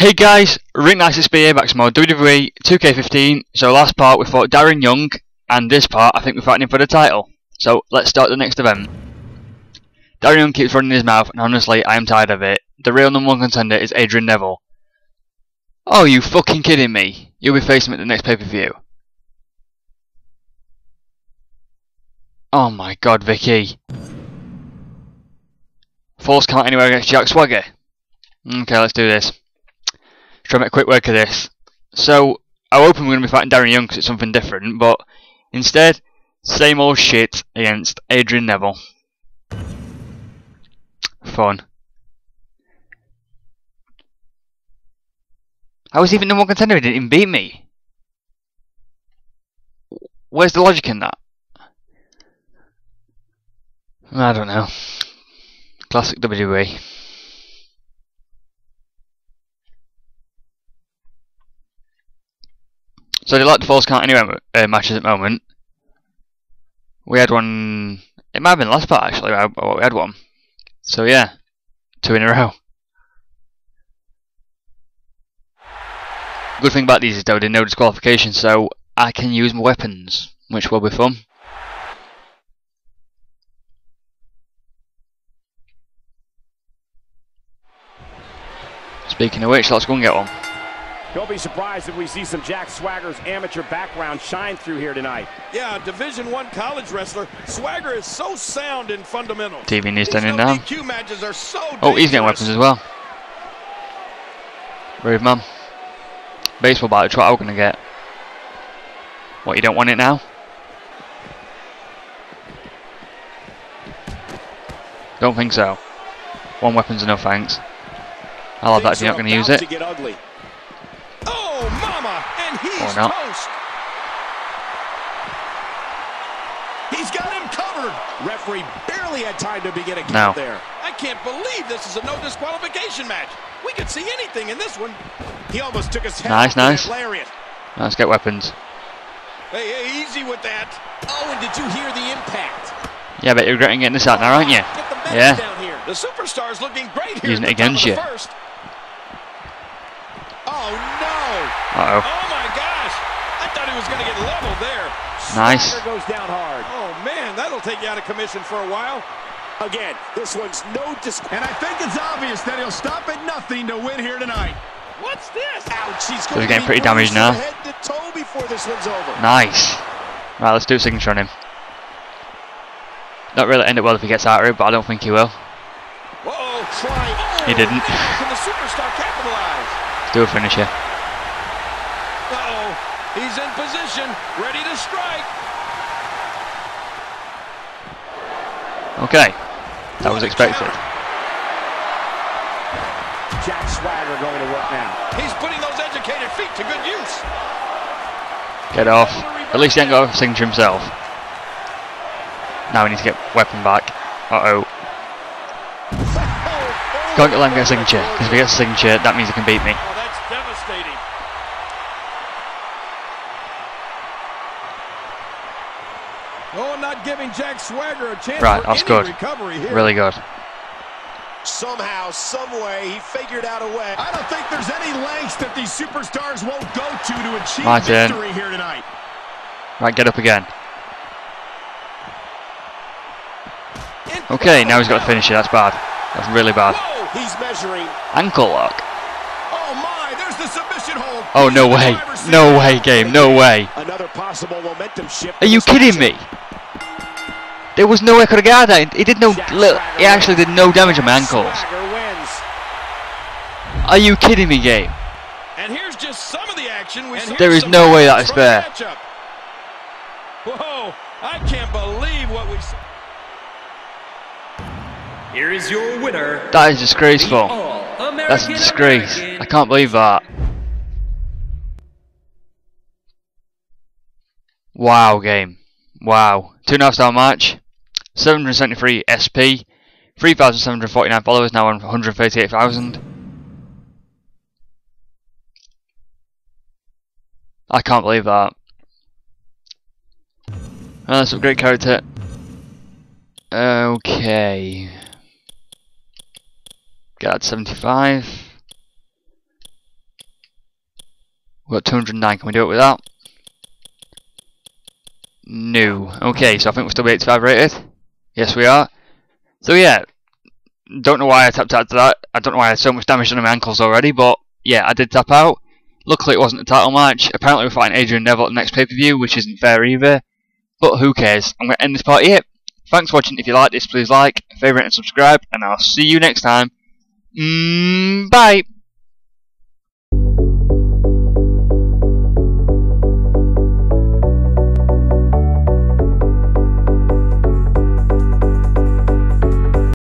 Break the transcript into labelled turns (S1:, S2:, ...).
S1: Hey guys, Rick Nice here, back to more WWE 2K15. So last part we fought Darren Young, and this part I think we're fighting him for the title. So let's start the next event. Darren Young keeps running his mouth, and honestly I am tired of it. The real number one contender is Adrian Neville. Oh, you fucking kidding me? You'll be facing him at the next pay-per-view. Oh my god, Vickie. Falls count anywhere against Jack Swagger. Okay, let's do this. Try to make a quick work of this. So, I hope we're going to be fighting Darren Young because it's something different, but instead, same old shit against Adrian Neville. Fun. I was even the one contender, he didn't even beat me. Where's the logic in that? I don't know. Classic WWE. So they like the false count anyway uh, matches at the moment. We had one. It might have been the last part actually. We had one. So yeah, two in a row. Good thing about these is though there's no disqualification, so I can use my weapons, which will be fun. Speaking of which, let's go and get one.
S2: Don't be surprised if we see some Jack Swagger's amateur background shine through here tonight.
S3: Yeah, Division One college wrestler. Swagger is so sound in fundamentals.
S1: TV needs turning no down.
S3: So
S1: oh, he's getting weapons as well. Brave man. Baseball bat, that's what I'm gonna get. What, you don't want it now? Don't think so. One weapon's enough, thanks. I'll have that if you're not going to use it.
S3: Oh, mama, and he's
S1: or not.
S3: toast. He's got him covered.
S2: Referee barely had time to begin a count
S1: no.
S2: there.
S3: I can't believe this is a no disqualification match. We could see anything in this one.
S2: He almost took his head
S1: nice, nice.
S2: lariat.
S1: Let's get weapons.
S3: Hey, hey, easy with that.
S2: Oh, and did you hear the impact?
S1: Yeah, but you're regretting getting this out now, aren't you? Yeah.
S3: The superstar's looking great here.
S1: Using it against you.
S3: First. Oh no!
S1: Uh oh.
S3: Oh my gosh! I thought he was going to get leveled there.
S1: Nice.
S2: Swagger goes down hard.
S3: Oh man, that'll take you out of commission for a while.
S2: Again, this one's no dis.
S4: And I think it's obvious that he'll stop at nothing to win here tonight.
S3: What's this?
S2: Ouch! He's
S1: so he's getting pretty damaged now.
S2: Head to toe before this one's over.
S1: Nice. Right, let's do a signature on him. Not really end it well if he gets out of it, but I don't think he will.
S3: Whoa, trying. Oh,
S1: he didn't.
S3: Can the superstar capitalize?
S1: Let's do a finisher.
S3: Uh-oh. He's in position, ready to strike.
S1: Okay. That was expected.
S2: Jack Swagger going to work now.
S3: He's putting those educated feet to good use.
S1: Get off. At least he ain't got a signature himself. Now we need to get weapon back. Uh-oh. Oh, oh, Can't let him get a oh, signature, because if he gets a signature, that means he can beat me.
S3: Oh, that's devastating. Oh, not giving Jack Swagger a chance
S1: right,
S3: for
S1: that's
S3: any
S1: good.
S3: recovery here.
S1: Really good.
S2: Somehow, someway, he figured out a way.
S4: I don't think there's any lengths that these superstars won't go to to achieve
S1: My turn.
S4: victory here tonight.
S1: Right, get up again. Okay, now he's got to finish it. That's bad. That's really bad.
S2: Whoa, he's measuring.
S1: Ankle lock.
S4: Oh my, there's the submission hold.
S1: Oh no way. No way, game. No way.
S2: Another possible momentum shift.
S1: Are you kidding me? There was no way I could have got that. He did no. He actually did no damage on my ankles. Are you kidding me, game?
S3: And here's just some of the action.
S1: there is no way that is fair.
S3: Whoa! I can't believe what we.
S5: Here is your winner.
S1: That is disgraceful. That's a disgrace. I can't believe that. Wow, game. Wow. Two and a half star match. 773 SP. 3,749 followers, now on 138,000. I can't believe that. Oh, that's a great character. Okay. Got 75. We've got 209. Can we do it with that? No. Okay, so I think we'll still be 85 rated. Yes, we are. So yeah, don't know why I tapped out to that. I don't know why I had so much damage on my ankles already, but yeah, I did tap out. Luckily, it wasn't a title match. Apparently, we're fighting Adrian Neville at the next pay per view, which isn't fair either. But who cares? I'm going to end this part here. Thanks for watching. If you like this, please like, favourite, and subscribe. And I'll see you next time. Mm, bye.